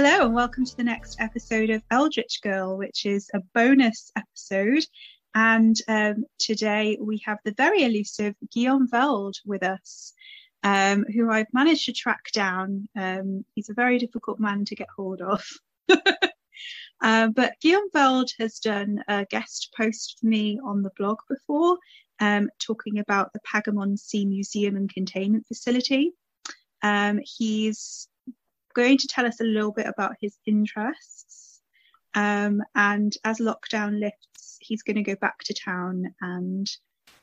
Hello, and welcome to the next episode of Eldritch Girl, which is a bonus episode. And um, today we have the very elusive Guillaume Velde with us, um, who I've managed to track down. Um, he's a very difficult man to get hold of. uh, but Guillaume Velde has done a guest post for me on the blog before, um, talking about the Pagham-on-Sea Museum and Containment Facility. Um, he's going to tell us a little bit about his interests. Um, and as lockdown lifts, he's going to go back to town and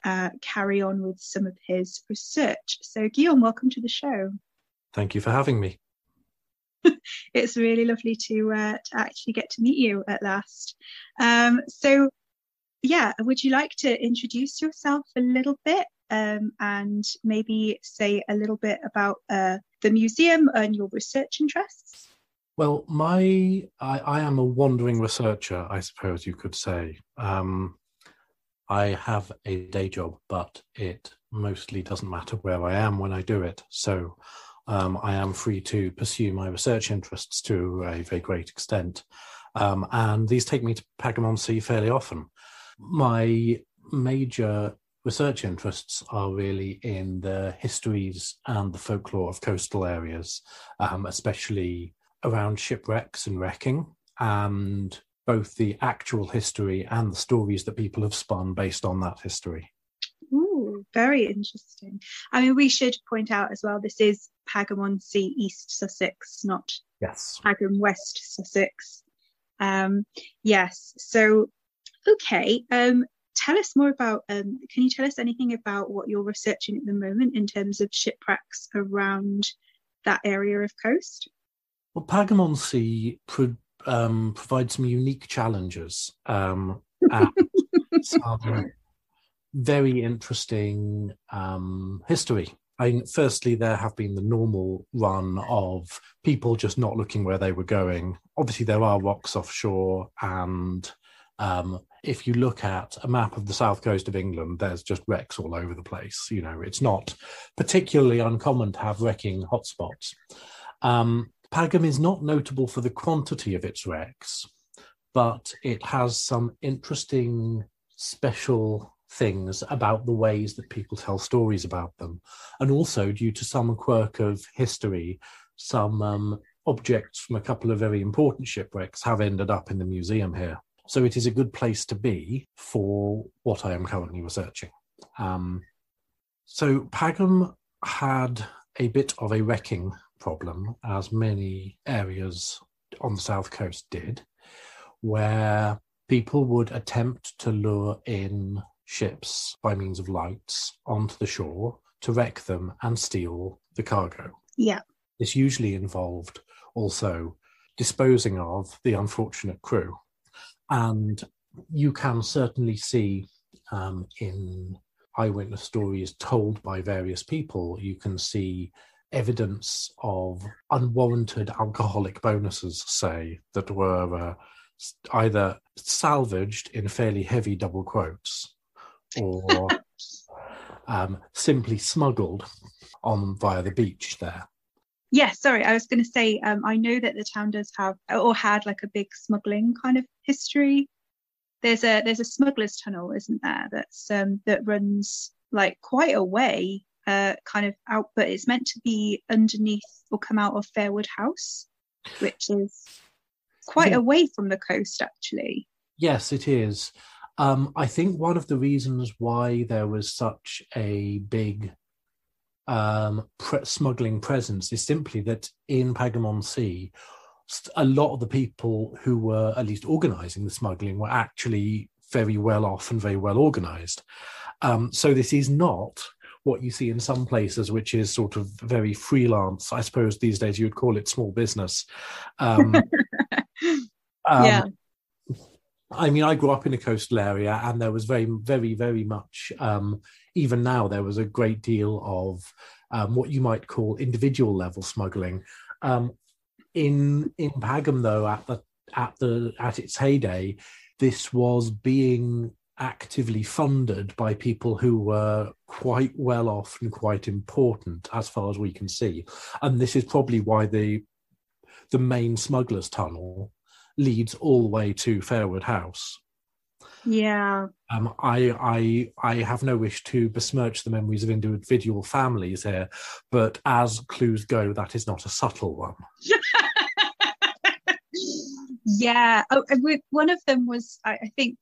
uh, carry on with some of his research. So, Guillaume, welcome to the show. Thank you for having me. it's really lovely to uh, to actually get to meet you at last. Um, so, yeah, would you like to introduce yourself a little bit um, and maybe say a little bit about uh, the museum and your research interests? Well, my I, I, am a wandering researcher, I suppose you could say. Um, I have a day job, but it mostly doesn't matter where I am when I do it. So um, I am free to pursue my research interests to a very great extent. Um, and these take me to Pagham-on-Sea fairly often. My major research interests are really in the histories and the folklore of coastal areas, um, especially around shipwrecks and wrecking, and both the actual history and the stories that people have spun based on that history. Ooh, very interesting. I mean, we should point out as well this is Pagham-on-Sea East Sussex, not yes Pagham West Sussex. Um, yes, so okay. Um, tell us more about um, can you tell us anything about what you're researching at the moment in terms of shipwrecks around that area of coast well Pagham-on-Sea pro- um, provides some unique challenges um, and some very interesting um, history I mean, firstly, there have been the normal run of people just not looking where they were going. Obviously, there are rocks offshore and um, if you look at a map of the south coast of England, there's just wrecks all over the place. You know, it's not particularly uncommon to have wrecking hotspots. Um, Pagham is not notable for the quantity of its wrecks, but it has some interesting special things about the ways that people tell stories about them. And also, due to some quirk of history, some um, objects from a couple of very important shipwrecks have ended up in the museum here. So it is a good place to be for what I am currently researching. Um, so Pagham had a bit of a wrecking problem, as many areas on the south coast did, where people would attempt to lure in ships by means of lights onto the shore to wreck them and steal the cargo. Yeah. This usually involved also disposing of the unfortunate crew and you can certainly see um, in eyewitness stories told by various people, you can see evidence of unwarranted alcoholic bonuses, say, that were uh, either salvaged in fairly heavy double quotes or um, simply smuggled on via the beach there. Yes, yeah, sorry, I was going to say um, I know that the town does have or had like a big smuggling kind of history. There's a there's a smuggler's tunnel, isn't there? That's um, that runs like quite a way, uh, kind of out, but it's meant to be underneath or come out of Fairwood House, which is quite yeah. away from the coast, actually. Yes, it is. Um, I think one of the reasons why there was such a big um, pre- smuggling presence is simply that in Pagham-on-Sea, a lot of the people who were at least organizing the smuggling were actually very well off and very well organized. Um, so this is not what you see in some places, which is sort of very freelance. I suppose these days you would call it small business. Um, um, yeah. I mean, I grew up in a coastal area, and there was very, very, very much. Um, even now, there was a great deal of um, what you might call individual level smuggling. Um, in in Pagham, though, at the at the at its heyday, this was being actively funded by people who were quite well off and quite important, as far as we can see. And this is probably why the the main smugglers tunnel leads all the way to Fairwood House. Yeah. Um, I, I, I have no wish to besmirch the memories of individual families here, but as clues go, that is not a subtle one. yeah. Oh, one of them was, I, I think,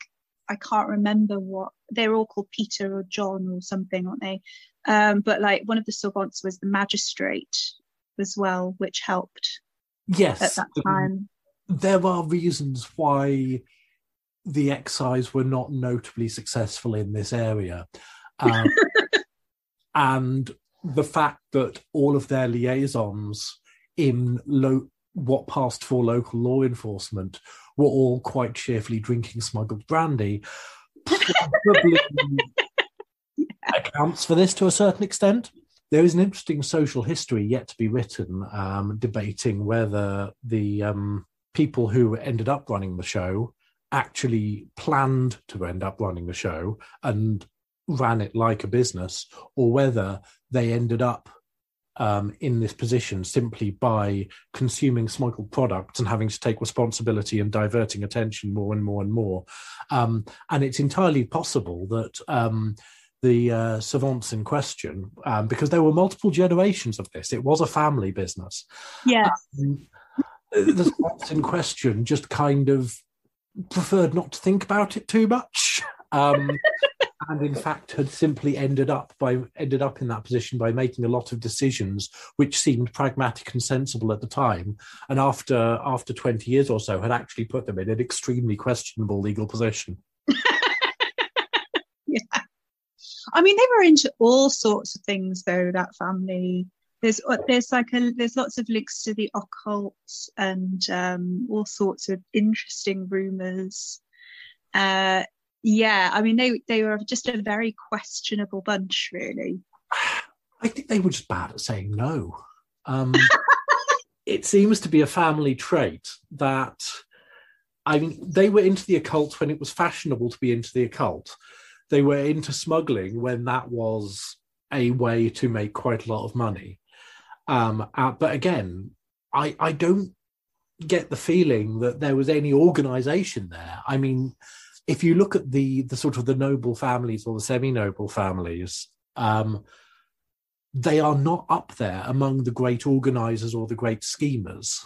I can't remember what they're all called Peter or John or something, aren't they? Um, but like one of the savants was the magistrate as well, which helped. Yes, at that time. there are reasons why the excise were not notably successful in this area. Um, and the fact that all of their liaisons in lo- what passed for local law enforcement were all quite cheerfully drinking smuggled brandy probably accounts for this to a certain extent. There is an interesting social history yet to be written, um, debating whether the um, people who ended up running the show actually planned to end up running the show and ran it like a business, or whether they ended up um, in this position simply by consuming smuggled products and having to take responsibility and diverting attention more and more and more. Um, and it's entirely possible that um, the uh, savants in question, um, because there were multiple generations of this, it was a family business. Yes. Um, the savants in question just kind of preferred not to think about it too much. Um, and in fact had simply ended up by ended up in that position by making a lot of decisions which seemed pragmatic and sensible at the time and after after 20 years or so had actually put them in an extremely questionable legal position yeah i mean they were into all sorts of things though that family there's there's like a there's lots of links to the occult and um, all sorts of interesting rumors. Uh, yeah, I mean they they were just a very questionable bunch, really. I think they were just bad at saying no. Um, it seems to be a family trait that I mean they were into the occult when it was fashionable to be into the occult. They were into smuggling when that was a way to make quite a lot of money. Um, uh, but again, I I don't get the feeling that there was any organization there. I mean, if you look at the the sort of the noble families or the semi-noble families, um, they are not up there among the great organizers or the great schemers.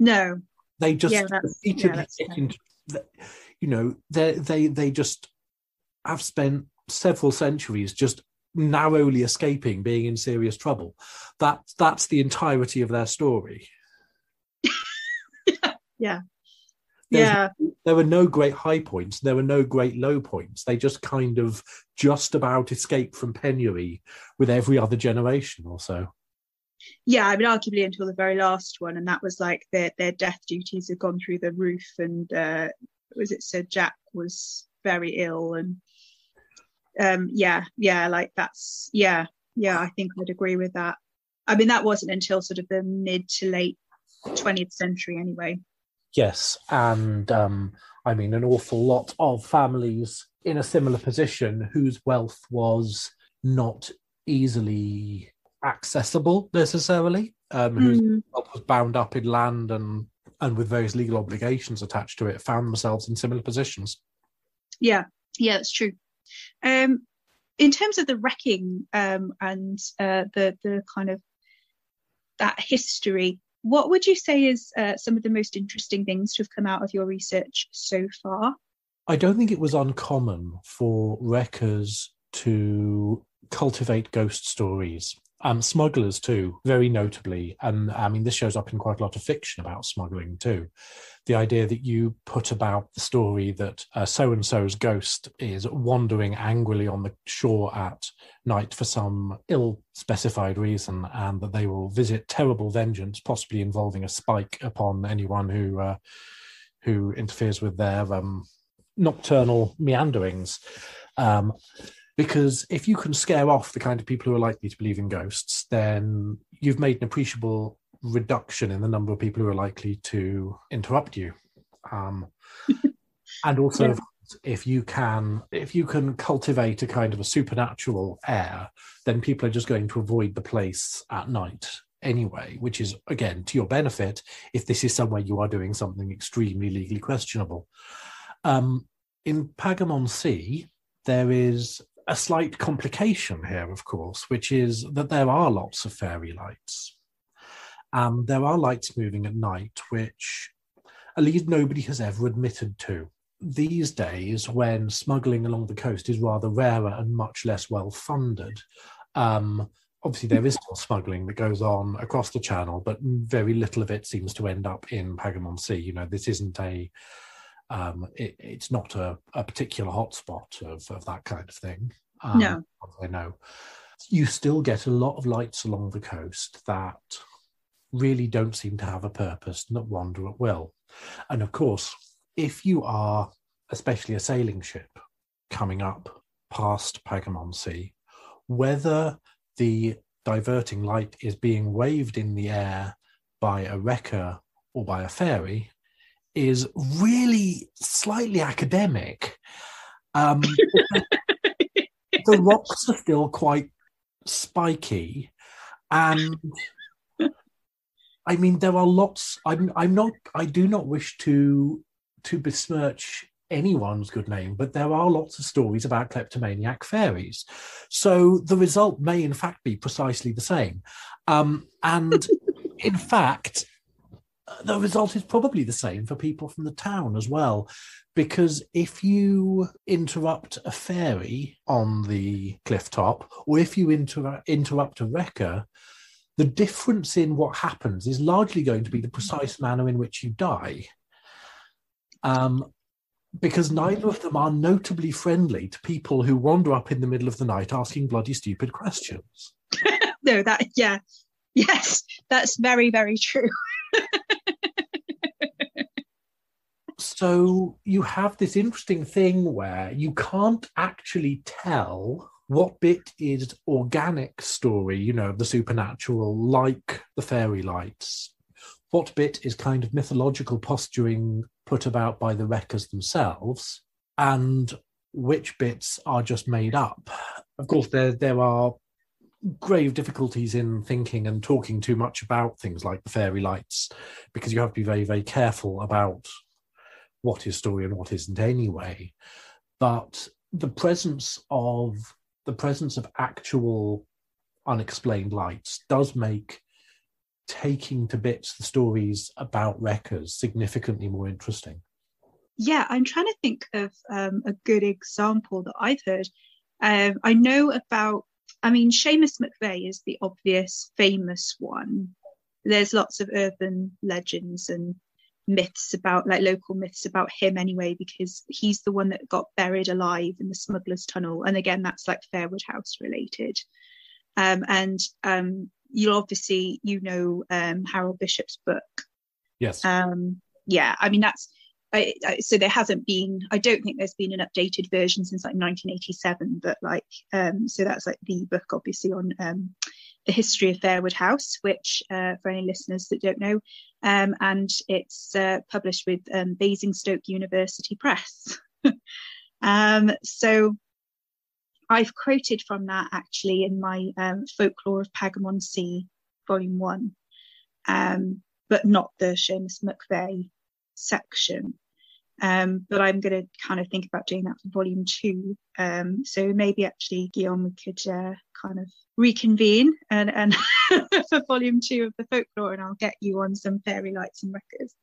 No, they just yeah, repeatedly yeah, into, you know, they they they just have spent several centuries just narrowly escaping being in serious trouble. That that's the entirety of their story. yeah. There's, yeah. There were no great high points. There were no great low points. They just kind of just about escaped from penury with every other generation or so. Yeah, I mean, arguably until the very last one, and that was like their their death duties had gone through the roof, and uh, was it Sir Jack was very ill, and um, yeah, yeah, like that's yeah, yeah. I think I'd agree with that. I mean, that wasn't until sort of the mid to late 20th century, anyway. Yes, and um, I mean, an awful lot of families in a similar position whose wealth was not easily accessible necessarily, um, whose mm. wealth was bound up in land and and with various legal obligations attached to it, found themselves in similar positions. Yeah, yeah, that's true. Um, in terms of the wrecking um, and uh, the the kind of that history, what would you say is uh, some of the most interesting things to have come out of your research so far? I don't think it was uncommon for wreckers to cultivate ghost stories um, smugglers too, very notably, and I mean this shows up in quite a lot of fiction about smuggling too. The idea that you put about the story that so and so's ghost is wandering angrily on the shore at night for some ill-specified reason, and that they will visit terrible vengeance, possibly involving a spike upon anyone who uh, who interferes with their um, nocturnal meanderings. Um, because if you can scare off the kind of people who are likely to believe in ghosts, then you've made an appreciable reduction in the number of people who are likely to interrupt you. Um, and also, yeah. if you can, if you can cultivate a kind of a supernatural air, then people are just going to avoid the place at night. anyway, which is again to your benefit if this is somewhere you are doing something extremely legally questionable. Um, in Pagham-on-Sea, there is a slight complication here, of course, which is that there are lots of fairy lights. Um, there are lights moving at night, which at least nobody has ever admitted to. These days, when smuggling along the coast is rather rarer and much less well funded, um, obviously there is still smuggling that goes on across the channel, but very little of it seems to end up in Pagham-on-Sea. You know, this isn't a um, it, it's not a, a particular hotspot of, of that kind of thing. Um, no, I know. You still get a lot of lights along the coast that really don't seem to have a purpose and that wander at will. And of course, if you are especially a sailing ship coming up past Pagham-on-Sea, whether the diverting light is being waved in the air by a wrecker or by a fairy is really slightly academic. Um, the rocks are still quite spiky, and I mean there are lots. I'm I'm not. I do not wish to to besmirch anyone's good name, but there are lots of stories about kleptomaniac fairies. So the result may, in fact, be precisely the same. Um, and in fact, the result is probably the same for people from the town as well. Because if you interrupt a fairy on the cliff top, or if you inter- interrupt a wrecker, the difference in what happens is largely going to be the precise manner in which you die. Um, because neither of them are notably friendly to people who wander up in the middle of the night asking bloody stupid questions. no, that, yeah, yes, that's very, very true. so you have this interesting thing where you can't actually tell what bit is organic story, you know, the supernatural, like the fairy lights, what bit is kind of mythological posturing put about by the wreckers themselves, and which bits are just made up. Of course, there there are grave difficulties in thinking and talking too much about things like the fairy lights because you have to be very very careful about what is story and what isn't anyway but the presence of the presence of actual unexplained lights does make taking to bits the stories about wreckers significantly more interesting. Yeah, I'm trying to think of um, a good example that I've heard. Um, I know about, I mean, Seamus McVeigh is the obvious famous one. There's lots of urban legends and myths about, like local myths about him anyway, because he's the one that got buried alive in the smuggler's tunnel. And again, that's like Fairwood House related. Um, and um, you'll obviously you know um, Harold Bishop's book. Yes. Um, yeah, I mean that's I, I, so there hasn't been. I don't think there's been an updated version since like 1987, but like um, so that's like the book obviously on um, the history of Fairwood House, which uh, for any listeners that don't know, um, and it's uh, published with um, Basingstoke University Press. um, so I've quoted from that actually in my um, Folklore of Pagham-on-Sea, Volume 1, um, but not the Seamus McVey section. Um, but I'm going to kind of think about doing that for Volume 2. Um, so maybe actually, Guillaume, we could uh, kind of reconvene and, and for Volume 2 of the Folklore, and I'll get you on some fairy lights and records.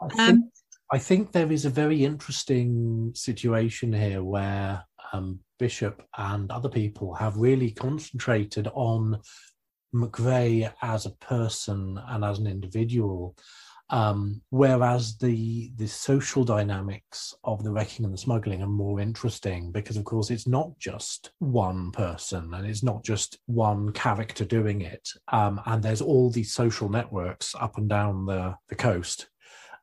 I think, um, I think there is a very interesting situation here where um, Bishop and other people have really concentrated on McVeigh as a person and as an individual, um, whereas the the social dynamics of the wrecking and the smuggling are more interesting because, of course, it's not just one person and it's not just one character doing it, um, and there's all these social networks up and down the the coast.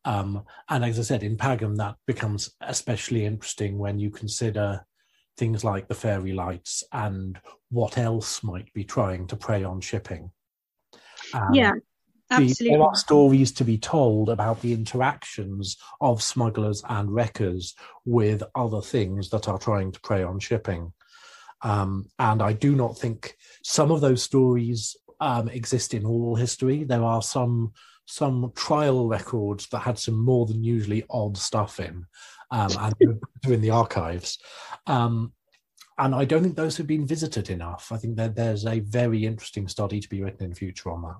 Um, and as I said, in Pagham, that becomes especially interesting when you consider things like the fairy lights and what else might be trying to prey on shipping. Um, yeah, absolutely. there are stories to be told about the interactions of smugglers and wreckers with other things that are trying to prey on shipping. Um, and I do not think some of those stories um, exist in oral history. There are some some trial records that had some more than usually odd stuff in, um, and in the archives. Um, and I don't think those have been visited enough. I think that there's a very interesting study to be written in future on that.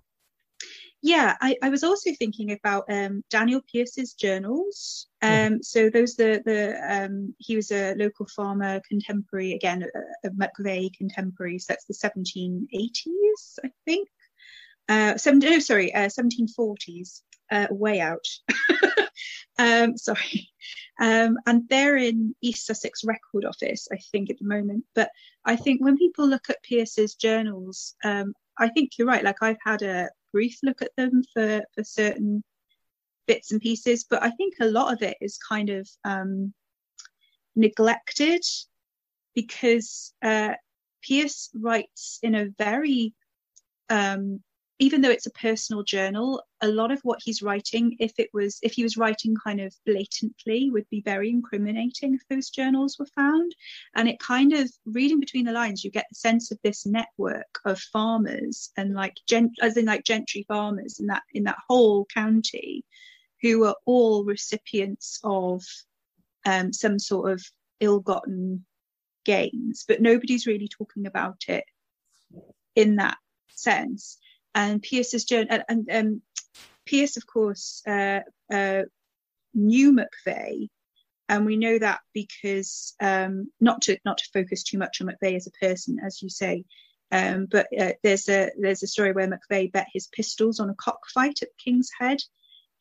Yeah, I, I was also thinking about um, Daniel Pierce's journals. Um, mm. So those the the um, he was a local farmer contemporary again, a, a McVey contemporary. So that's the 1780s, I think. Uh, seven, no, sorry, uh, 1740s, uh, way out. um, sorry. Um, and they're in East Sussex Record Office, I think, at the moment. But I think when people look at Pierce's journals, um, I think you're right. Like I've had a brief look at them for for certain bits and pieces, but I think a lot of it is kind of um, neglected because uh, Pearce writes in a very um, even though it's a personal journal, a lot of what he's writing, if it was if he was writing kind of blatantly, would be very incriminating if those journals were found. And it kind of reading between the lines, you get the sense of this network of farmers and like as in like gentry farmers in that in that whole county, who are all recipients of um, some sort of ill-gotten gains, but nobody's really talking about it in that sense and Pearce's journey, and, and um, Pearce, of course, uh, uh, knew McVey, and we know that because um, not to not to focus too much on McVey as a person, as you say, um, but uh, there's a there's a story where McVey bet his pistols on a cockfight at King's Head,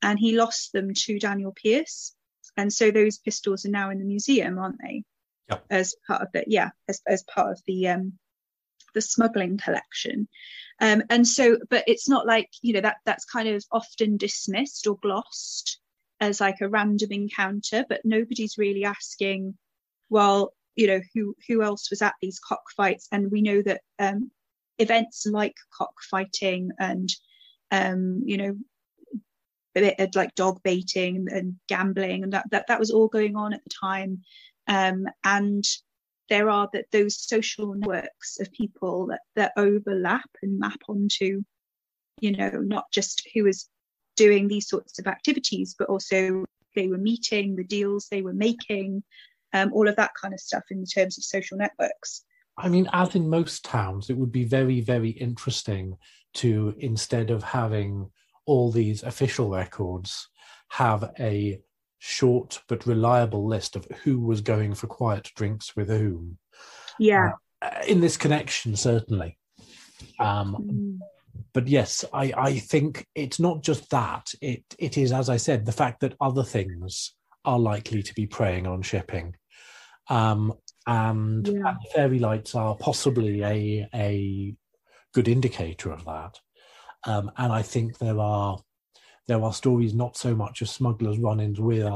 and he lost them to Daniel Pierce, and so those pistols are now in the museum, aren't they? Yep. As part of the yeah, as as part of the um, the smuggling collection. Um, and so, but it's not like, you know, that that's kind of often dismissed or glossed as like a random encounter, but nobody's really asking, well, you know, who who else was at these cockfights? And we know that um, events like cockfighting and um, you know, like dog baiting and gambling and that, that that was all going on at the time. Um, and there are that those social networks of people that, that overlap and map onto, you know, not just who was doing these sorts of activities, but also they were meeting, the deals they were making, um, all of that kind of stuff in terms of social networks. I mean, as in most towns, it would be very, very interesting to instead of having all these official records, have a short but reliable list of who was going for quiet drinks with whom. Yeah. Uh, in this connection, certainly. Um. But yes, I, I think it's not just that. It it is, as I said, the fact that other things are likely to be preying on shipping. Um, and, yeah. and fairy lights are possibly a a good indicator of that. Um, and I think there are there are stories not so much of smugglers run-ins with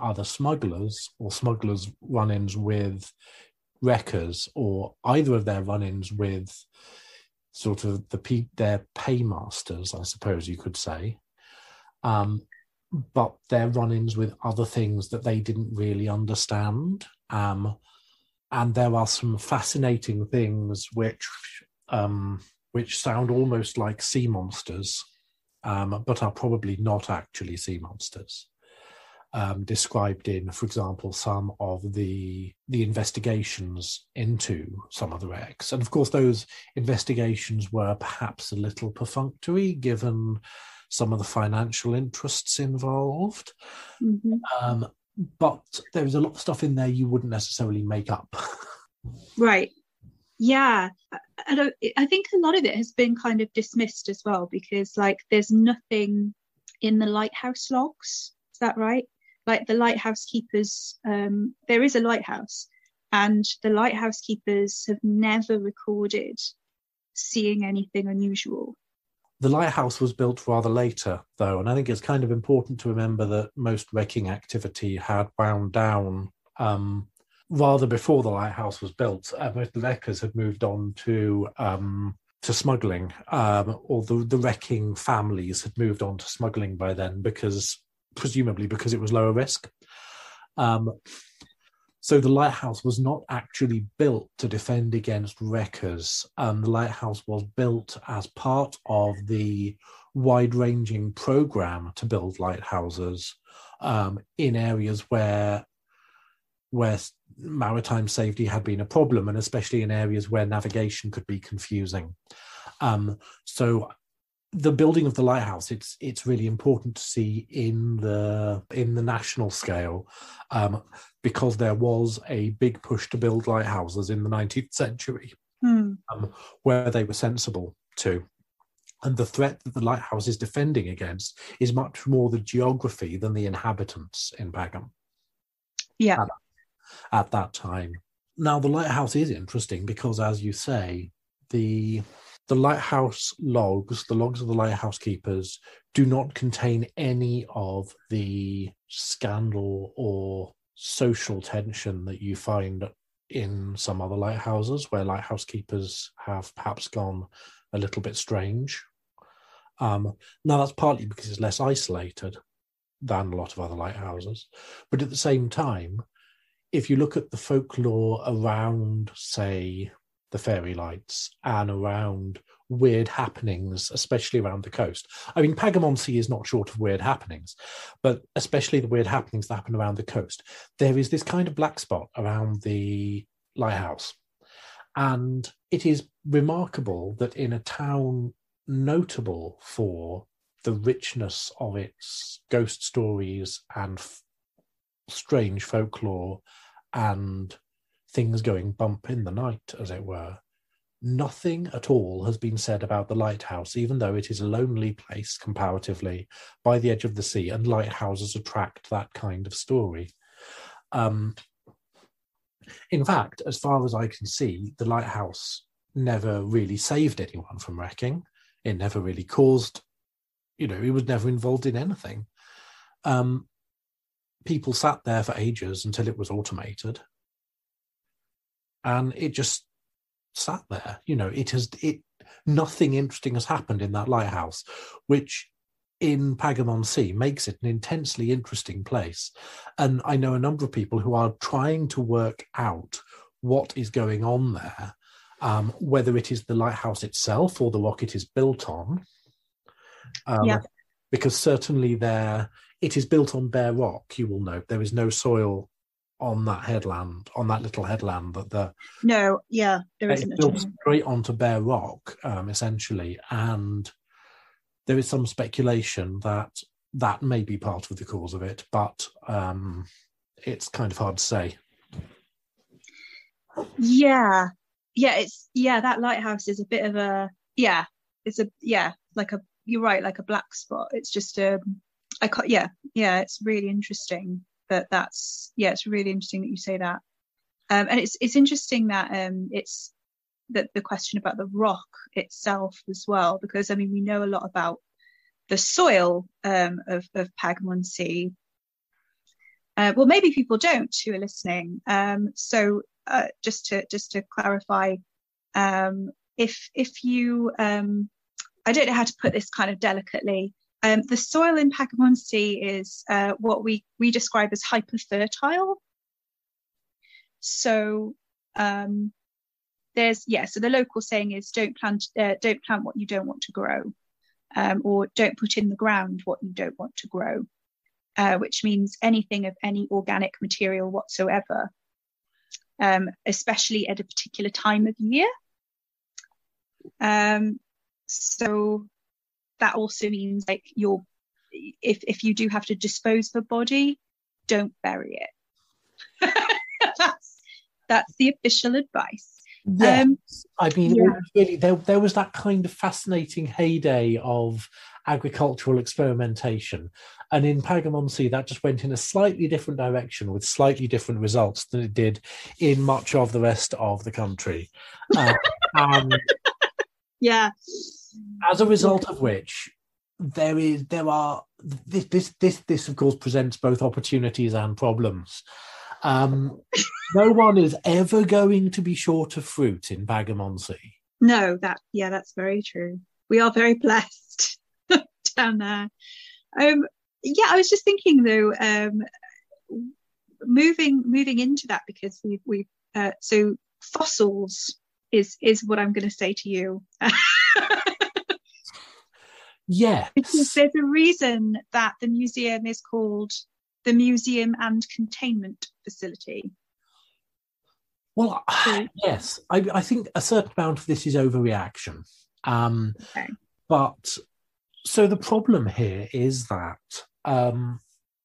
other smugglers or smugglers run-ins with wreckers or either of their run-ins with sort of the their paymasters i suppose you could say. Um, but their run-ins with other things that they didn't really understand. Um, and there are some fascinating things which um, which sound almost like sea monsters um, but are probably not actually sea monsters. Um, described in, for example, some of the the investigations into some of the wrecks, and of course, those investigations were perhaps a little perfunctory given some of the financial interests involved. Mm-hmm. Um, but there's a lot of stuff in there you wouldn't necessarily make up. right yeah I, I think a lot of it has been kind of dismissed as well because like there's nothing in the lighthouse logs. Is that right? Like the lighthouse keepers um, there is a lighthouse and the lighthouse keepers have never recorded seeing anything unusual. The lighthouse was built rather later though and i think it's kind of important to remember that most wrecking activity had wound down um, rather before the lighthouse was built, uh, most of the wreckers had moved on to um, to smuggling, um, or the, the wrecking families had moved on to smuggling by then because presumably because it was lower risk. Um, So the lighthouse was not actually built to defend against wreckers. Um, the lighthouse was built as part of the wide-ranging program to build lighthouses um, in areas where where maritime safety had been a problem, and especially in areas where navigation could be confusing. Um, so the building of the lighthouse it's it's really important to see in the in the national scale um, because there was a big push to build lighthouses in the 19th century hmm. um, where they were sensible to and the threat that the lighthouse is defending against is much more the geography than the inhabitants in Pagham. Yeah. At, at that time. Now, the lighthouse is interesting because, as you say, the the lighthouse logs, the logs of the lighthouse keepers, do not contain any of the scandal or social tension that you find in some other lighthouses, where lighthouse keepers have perhaps gone a little bit strange. Um, now, that's partly because it's less isolated than a lot of other lighthouses. But at the same time, if you look at the folklore around, say, the fairy lights and around weird happenings, especially around the coast. I mean, Pagham-on-Sea is not short of weird happenings, but especially the weird happenings that happen around the coast. There is this kind of black spot around the lighthouse. And it is remarkable that in a town notable for the richness of its ghost stories and strange folklore and things going bump in the night, as it were. Nothing at all has been said about the lighthouse, even though it is a lonely place comparatively by the edge of the sea, and lighthouses attract that kind of story. Um, in fact, as far as I can see, the lighthouse never really saved anyone from wrecking. It never really caused, you know, it was never involved in anything. Um, people sat there for ages until it was automated, and it just sat there. You know, it has it. Nothing interesting has happened in that lighthouse, which in Pagham-on-Sea makes it an intensely interesting place. And I know a number of people who are trying to work out what is going on there um, whether it is the lighthouse itself or the rock it is built on. Um, yeah. Because certainly there, it is built on bare rock. You will note there is no soil on that headland, on that little headland. That the no, yeah, there isn't. It's built straight onto bare rock, um, essentially, and there is some speculation that that may be part of the cause of it, but um, it's kind of hard to say. Yeah, yeah, it's yeah, that lighthouse is a bit of a yeah, it's a yeah, like a you're right, like a black spot. It's just a um, I can't yeah, yeah, it's really interesting that that's yeah, it's really interesting that you say that. Um, and it's it's interesting that um it's that the question about the rock itself as well, because I mean we know a lot about the soil um, of of Pagham-on-Sea. Uh, well, maybe people don't who are listening. Um, so uh, just to just to clarify, um, if if you, um, I don't know how to put this kind of delicately. Um, the soil in Pagham-on-Sea is uh, what we we describe as hyperfertile. So um, there's yeah. So the local saying is don't plant uh, don't plant what you don't want to grow, um, or don't put in the ground what you don't want to grow. Uh, which means anything of any organic material whatsoever um, especially at a particular time of year. Um, so that also means like you're, if, if you do have to dispose of a body, don't bury it. that's, that's the official advice. Yes. Um, I mean, yeah. really, there, there was that kind of fascinating heyday of agricultural experimentation. And in Pagham-on-Sea, that just went in a slightly different direction with slightly different results than it did in much of the rest of the country. Uh, and yeah. As a result of which, there is there are this this this this of course presents both opportunities and problems. Um, no one is ever going to be short of fruit in Pagham-on-Sea. No, that yeah, that's very true. We are very blessed down there. Um, yeah, I was just thinking though, um, moving moving into that because we we uh, so fossils is is what I'm going to say to you. yes, because there's a reason that the museum is called the Museum and Containment Facility. Well, yes, I, I, think a certain amount of this is overreaction. Um, okay. But so the problem here is that um,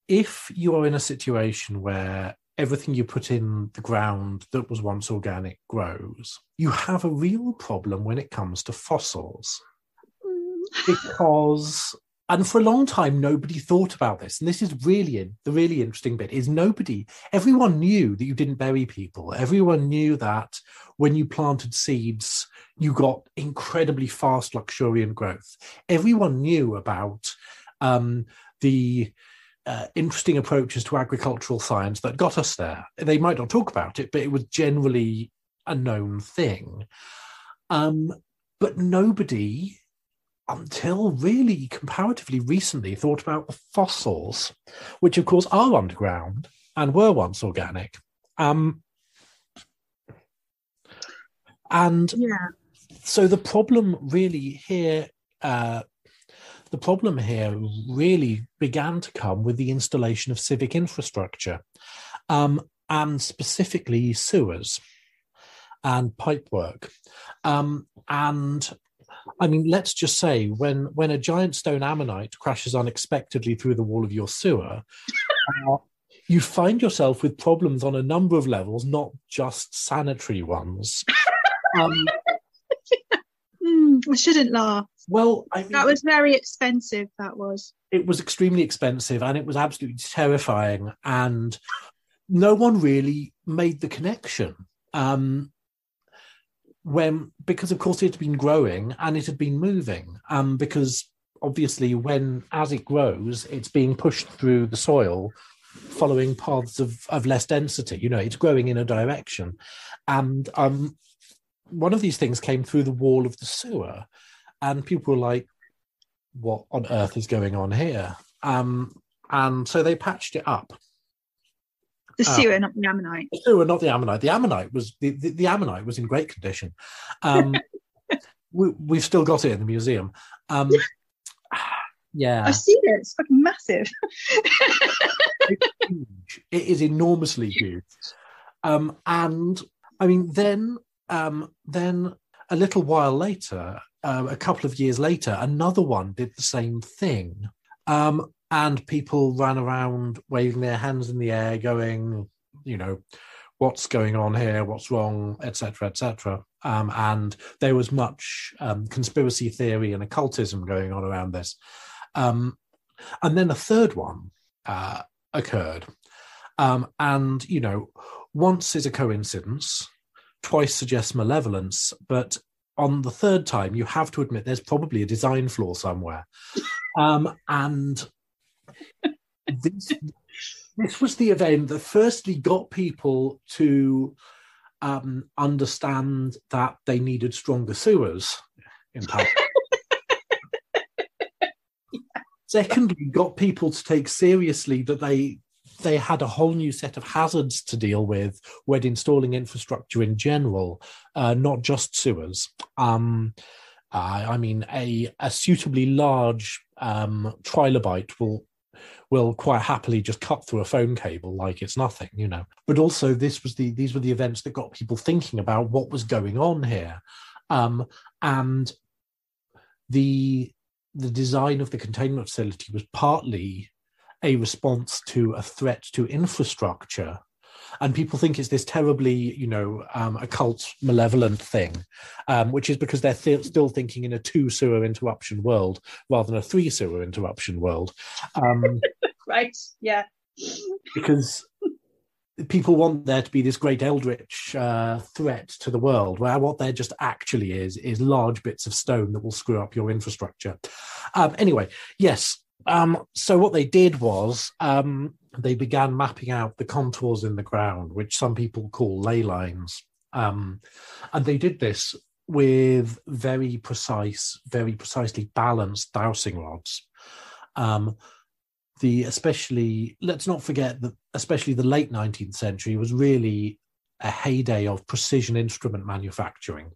if you are in a situation where everything you put in the ground that was once organic grows, you have a real problem when it comes to fossils. Because and for a long time nobody thought about this. And this is really in, the really interesting bit is nobody everyone knew that you didn't bury people. Everyone knew that when you planted seeds you got incredibly fast luxuriant growth. Everyone knew about um, the uh, interesting approaches to agricultural science that got us there. They might not talk about it but it was generally a known thing. Um, but nobody until really comparatively recently thought about the fossils, which of course are underground and were once organic. Um, and yeah. so the problem really here, uh, the problem here really began to come with the installation of civic infrastructure, um, and specifically sewers and pipework. Um, and I mean, let's just say when when a giant stone ammonite crashes unexpectedly through the wall of your sewer, uh, you find yourself with problems on a number of levels, not just sanitary ones. Um, mm, I shouldn't laugh. Well, I mean, that was very expensive. That was. It was extremely expensive, and it was absolutely terrifying, and no one really made the connection. Um, when because of course it had been growing and it had been moving um, because obviously when as it grows it's being pushed through the soil following paths of, of less density. You know it's growing in a direction. And um, one of these things came through the wall of the sewer and people were like what on earth is going on here? Um, and so they patched it up the oh. sewer, not the ammonite. The sewer, not the ammonite. The ammonite was the, the, the ammonite was in great condition. Um, we, have still got it in the museum. Um, yeah, I've seen it. It's fucking massive. it's huge. It is enormously huge. Um, and I mean, then um, then a little while later, uh, a couple of years later, another one did the same thing. Um, and people ran around waving their hands in the air, going, you know, what's going on here, what's wrong, etc., etc. Um, and there was much um, conspiracy theory and occultism going on around this. Um, and then a third one uh, occurred, um, and you know, once is a coincidence, twice suggests malevolence, but on the third time, you have to admit there's probably a design flaw somewhere. Um, and this, this was the event that firstly got people to um, understand that they needed stronger sewers in power. Secondly, got people to take seriously that they they had a whole new set of hazards to deal with when installing infrastructure in general, uh, not just sewers. Um, uh, I mean, a, a suitably large um, trilobite will will quite happily just cut through a phone cable like it's nothing, you know. But also, this was the these were the events that got people thinking about what was going on here, um, and the the design of the containment facility was partly a response to a threat to infrastructure and people think it's this terribly you know um, occult malevolent thing um, which is because they're th- still thinking in a two sewer interruption world rather than a three sewer interruption world. Um, right yeah. because people want there to be this great eldritch uh, threat to the world where what there just actually is is large bits of stone that will screw up your infrastructure. Um, anyway yes um, so what they did was um, they began mapping out the contours in the ground, which some people call ley lines. Um, and they did this with very precise, very precisely balanced dowsing rods. Um, the especially let's not forget that especially the late 19th century was really a heyday of precision instrument manufacturing.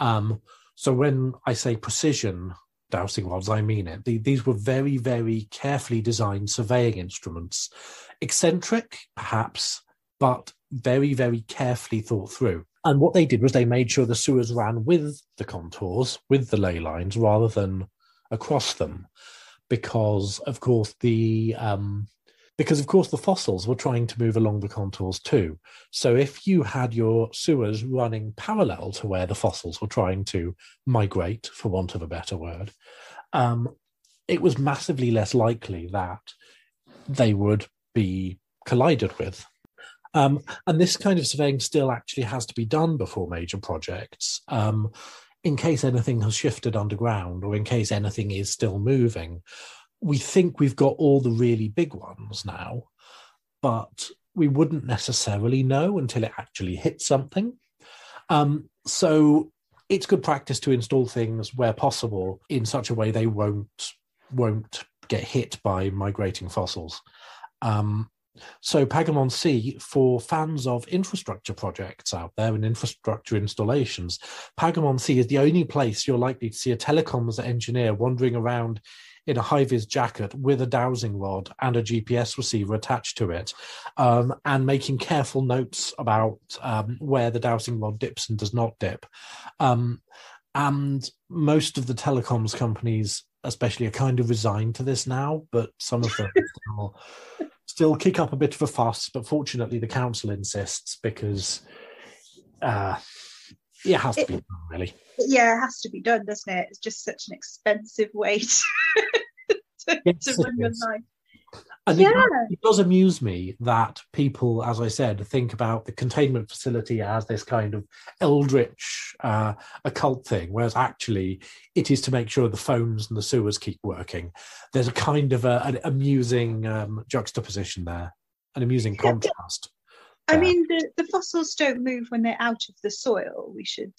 Um, so when I say precision dowsing rods, I mean it. The, these were very, very carefully designed surveying instruments, eccentric perhaps, but very, very carefully thought through. And what they did was they made sure the sewers ran with the contours, with the ley lines, rather than across them, because of course the um, because of course the fossils were trying to move along the contours too. So if you had your sewers running parallel to where the fossils were trying to migrate, for want of a better word, um, it was massively less likely that they would be collided with. Um, and this kind of surveying still actually has to be done before major projects. Um, in case anything has shifted underground or in case anything is still moving we think we've got all the really big ones now, but we wouldn't necessarily know until it actually hits something. Um, so it's good practice to install things where possible in such a way they won't won't get hit by migrating fossils. Um, so Pagham-on-Sea, for fans of infrastructure projects out there and infrastructure installations, Pagham-on-Sea is the only place you're likely to see a telecoms engineer wandering around in a high vis jacket with a dowsing rod and a GPS receiver attached to it, um, and making careful notes about um, where the dowsing rod dips and does not dip. Um, and most of the telecoms companies, especially, are kind of resigned to this now, but some of them still, still kick up a bit of a fuss. But fortunately, the council insists because. Uh, it has to be done, really. Yeah, it has to be done, doesn't it? It's just such an expensive way to, to, yes, to run your life. And yeah. it, it, does amuse me that people, as I said, think about the containment facility as this kind of eldritch uh, occult thing, whereas actually it is to make sure the phones and the sewers keep working. There's a kind of a, an amusing um, juxtaposition there, an amusing contrast. I mean, the, the fossils don't move when they're out of the soil. We should.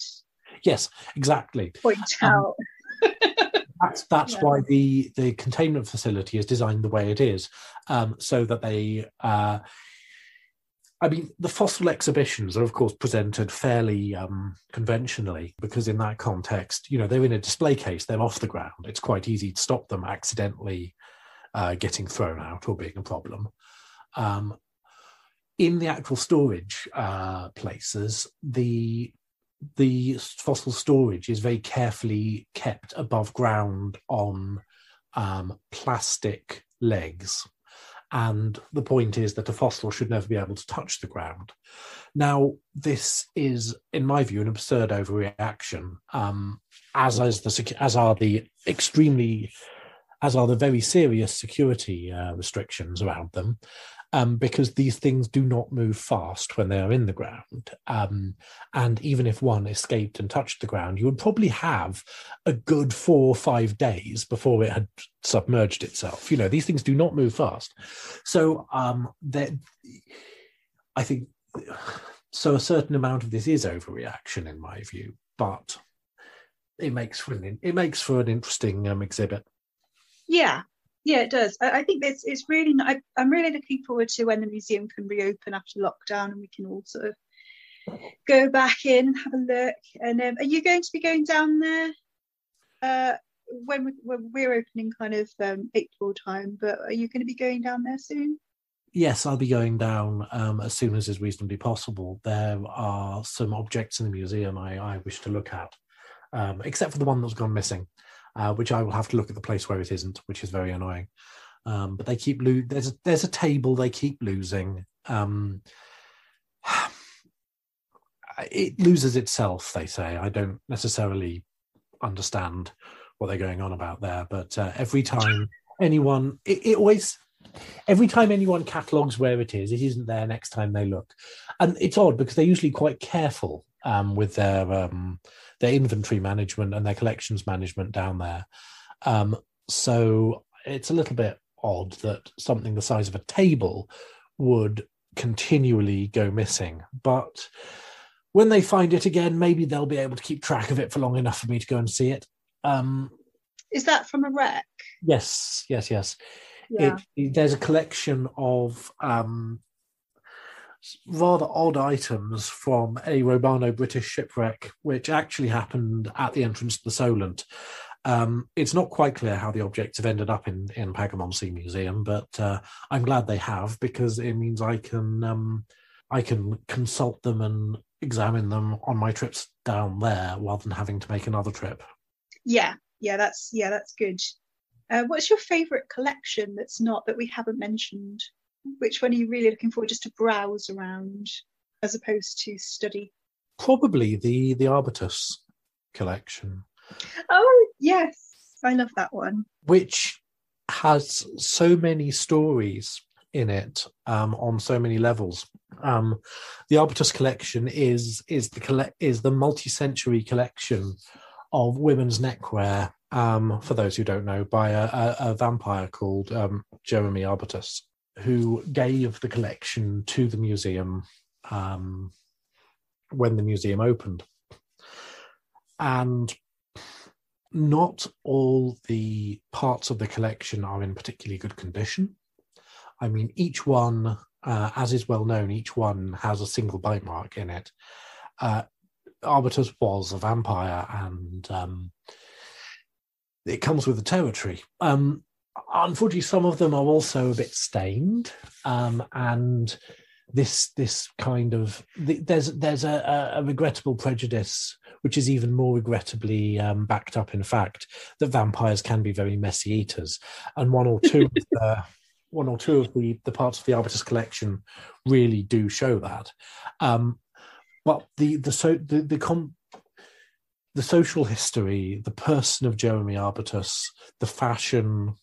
Yes, exactly. Point um, out. Um, that's that's yeah. why the the containment facility is designed the way it is, um, so that they. Uh, I mean, the fossil exhibitions are, of course, presented fairly um, conventionally because, in that context, you know, they're in a display case, they're off the ground. It's quite easy to stop them accidentally uh, getting thrown out or being a problem. Um, in the actual storage uh, places, the the fossil storage is very carefully kept above ground on um, plastic legs. And the point is that a fossil should never be able to touch the ground. Now, this is, in my view, an absurd overreaction, um, as is the as are the extremely, as are the very serious security uh, restrictions around them um, because these things do not move fast when they are in the ground. Um, and even if one escaped and touched the ground, you would probably have a good four or five days before it had submerged itself. You know, these things do not move fast. So um, I think so. A certain amount of this is overreaction, in my view, but it makes for an it makes for an interesting um, exhibit. Yeah, yeah, it does. I, I think it's it's really. I, I'm really looking forward to when the museum can reopen after lockdown and we can all sort of go back in, have a look. And um, are you going to be going down there uh, when, we, when we're opening, kind of um, April time? But are you going to be going down there soon? Yes, I'll be going down um, as soon as is reasonably possible. There are some objects in the museum I, I wish to look at, um, except for the one that's gone missing uh, which I will have to look at the place where it isn't, which is very annoying. Um, but they keep lo- there's a, there's a table they keep losing. Um, it loses itself, they say. I don't necessarily understand what they're going on about there, but uh, every time anyone, it, it always every time anyone catalogs where it is, it isn't there next time they look. And it's odd because they're usually quite careful um, with their um, their inventory management and their collections management down there. Um, so it's a little bit odd that something the size of a table would continually go missing. But when they find it again, maybe they'll be able to keep track of it for long enough for me to go and see it. Um, Is that from a wreck? Yes, yes, yes. Yeah. It, there's a collection of um, rather odd items from a Romano British shipwreck, which actually happened at the entrance to the Solent. Um, it's not quite clear how the objects have ended up in in Pagham-on-Sea Museum, but uh, I'm glad they have because it means I can um, I can consult them and examine them on my trips down there rather than having to make another trip. Yeah, yeah, that's yeah, that's good. Uh, what's your favourite collection that's not that we haven't mentioned? Which one are you really looking for just to browse around as opposed to study? Probably the the Arbutus collection. Oh yes, I love that one. Which has so many stories in it um, on so many levels. Um, the Arbutus collection is is the collect is the multi-century collection of women's neckwear. Um, for those who don't know, by a, a, a vampire called um, Jeremy Arbutus, who gave the collection to the museum um, when the museum opened, and not all the parts of the collection are in particularly good condition. I mean, each one, uh, as is well known, each one has a single bite mark in it. Uh, was a vampire, and um, it comes with the territory. Um, unfortunately, some of them are also a bit stained, um, and this this kind of there's there's a, a, regrettable prejudice which is even more regrettably um, backed up in fact that vampires can be very messy eaters. And one or two of the one or two of the the parts of the arbutus collection really do show that. Um, but the the so the the com the social history the person of jeremy arbutus the fashion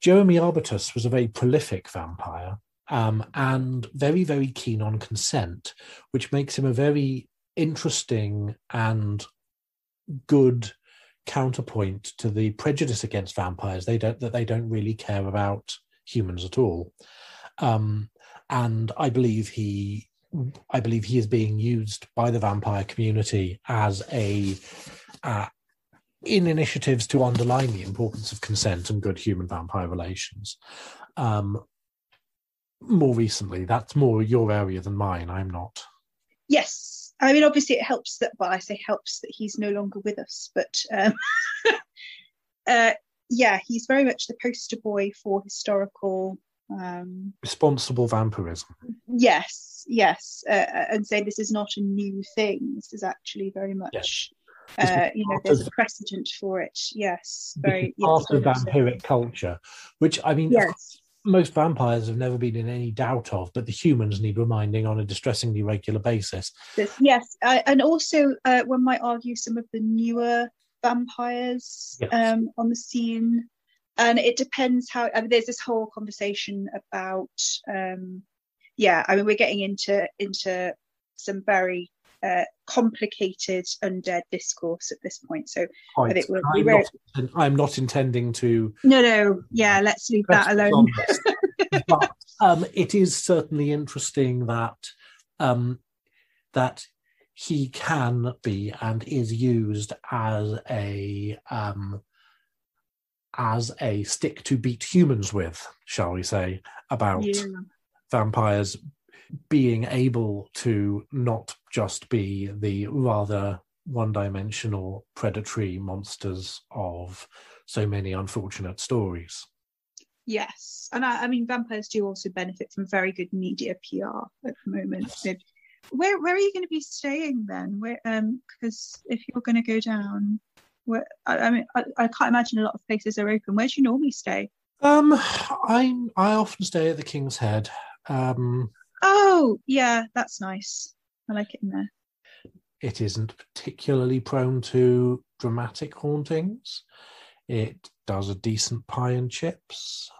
jeremy arbutus was a very prolific vampire um, and very, very keen on consent, which makes him a very interesting and good counterpoint to the prejudice against vampires. They don't that they don't really care about humans at all, um, and I believe he. I believe he is being used by the vampire community as a uh, in initiatives to underline the importance of consent and good human vampire relations. Um, more recently. That's more your area than mine. I'm not. Yes. I mean, obviously, it helps that, well, I say helps that he's no longer with us, but um, uh, yeah, he's very much the poster boy for historical. Um, Responsible vampirism. Yes, yes. Uh, uh and say this is not a new thing. This is actually very much. Yes. Uh, you know, there's a precedent for it. Yes, very part yes, of vampiric culture, which I mean, yes most vampires have never been in any doubt of, but the humans need reminding on a distressingly regular basis. Yes, uh, and also uh, one might argue some of the newer vampires yes. um, on the scene, and it depends how. I mean, there's this whole conversation about, um, yeah, I mean, we're getting into into some very uh, complicated undead discourse at this point. So I think we're, I'm, not, I'm, not, intending to. No, no, yeah, let's leave that alone. but um, it is certainly interesting that um, that he can be and is used as a um, as a stick to beat humans with, shall we say, about yeah. vampires being able to not just be the rather one dimensional predatory monsters of so many unfortunate stories. Yes. And I, I, mean, vampires do also benefit from very good media PR at the moment. So where, where are you going to be staying then? Where, um, because if you're going to go down, where, I, I mean, I, I, can't imagine a lot of places are open. Where do you normally stay? Um, I I often stay at the King's Head. Um, Oh, yeah, that's nice. I like it in there. It isn't particularly prone to dramatic hauntings. It does a decent pie and chips.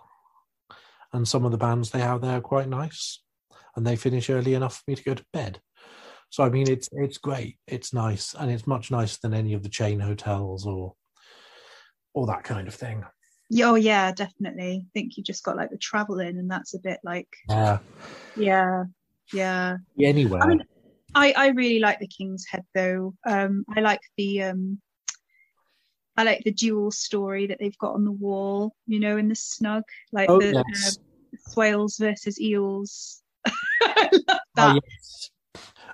And some of the bands they have there are quite nice. And they finish early enough for me to go to bed. So I mean it's it's great. It's nice. And it's much nicer than any of the chain hotels or or that kind of thing. Oh yeah, definitely. I think you just got like the travel in, and that's a bit like yeah, yeah, yeah. Anyway, I mean, I I really like the King's Head though. Um, I like the um, I like the dual story that they've got on the wall, you know, in the snug, like Oh, the yes. uh, swales versus eels. I love Oh, yes.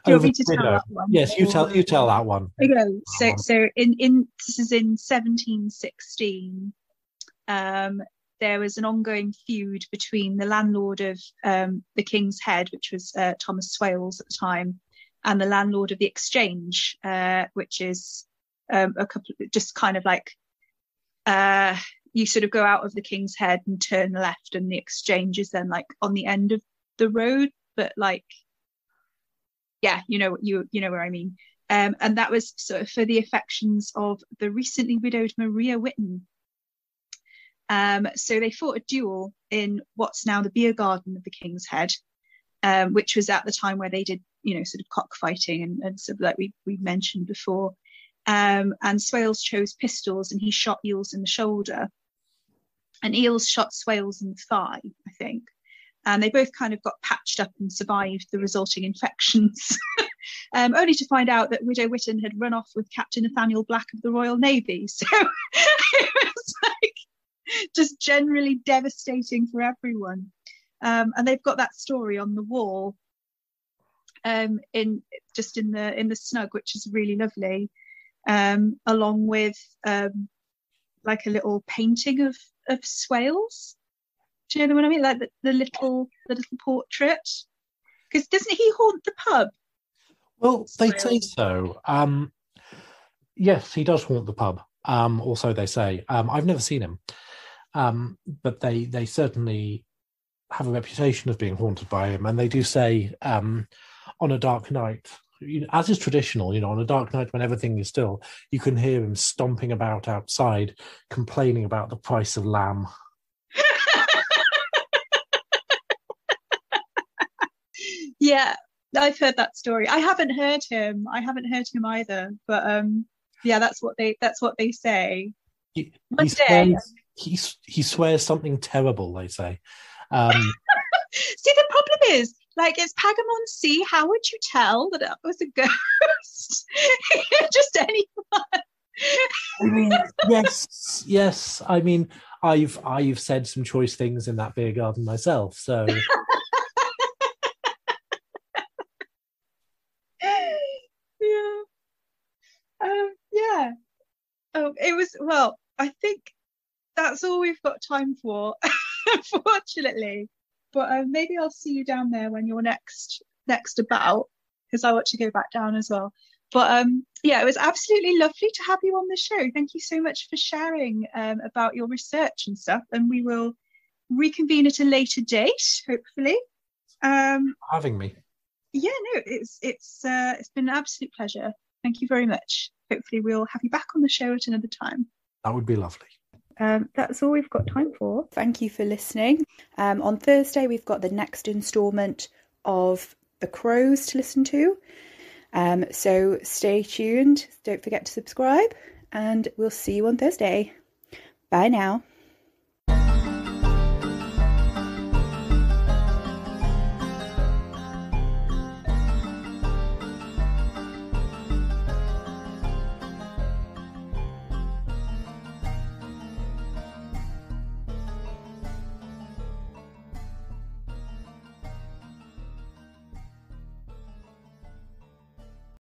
Do you want me to tell that one? Yes, you tell you tell that one. Okay, so Um, so in in this is in 1716. Um, there was an ongoing feud between the landlord of um, the King's Head, which was uh, Thomas Swales at the time, and the landlord of the Exchange, uh, which is um, a couple, just kind of like uh, you sort of go out of the King's Head and turn left, and the Exchange is then like on the end of the road, but like yeah, you know you you know where I mean. Um, and that was sort of for the affections of the recently widowed Maria Whitten. Um, so they fought a duel in what's now the beer garden of the King's Head, um, which was at the time where they did, you know, sort of cockfighting and, and sort of like we we mentioned before. Um, and Swales chose pistols and he shot Eels in the shoulder, and Eels shot Swales in the thigh, I think. And they both kind of got patched up and survived the resulting infections. um, only to find out that Widow Whitten had run off with Captain Nathaniel Black of the Royal Navy. So it was like just generally devastating for everyone. Um, and they've got that story on the wall um, in just in the in the snug, which is really lovely, um, along with um, like a little painting of of Swales. Do you know what I mean? Like the, the little the little portrait. Because doesn't he haunt the pub? Well, they say so. Um, yes, he does haunt the pub. Um, also, they say um, I've never seen him, um, but they they certainly have a reputation of being haunted by him, and they do say um, on a dark night, you know, as is traditional, you know, on a dark night when everything is still, you can hear him stomping about outside, complaining about the price of lamb. yeah, I've heard that story. I haven't heard him. I haven't heard him either. But um, yeah, that's what they that's what they say. He, he day. He, he swears something terrible. They say. Um, See, the problem is, like, it's Pagham-on-Sea. How would you tell that it was a ghost? Just anyone. I mean, yes, yes. I mean, I've I've said some choice things in that beer garden myself. So yeah. Um, yeah. Oh, it was well, I think that's all we've got time for, unfortunately. But um, maybe I'll see you down there when you're next next about, because I want to go back down as well. But um, yeah, it was absolutely lovely to have you on the show. Thank you so much for sharing um, about your research and stuff. And we will reconvene at a later date, hopefully. Um, having me, yeah, no, it's it's uh, it's been an absolute pleasure. Thank you very much. Hopefully, we'll have you back on the show at another time. that would be lovely. Um, that's all we've got time for. Thank you for listening. Um, on Thursday, we've got the next instalment of The Crows to listen to. Um, so stay tuned. Don't forget to subscribe, and we'll see you on Thursday. Bye now.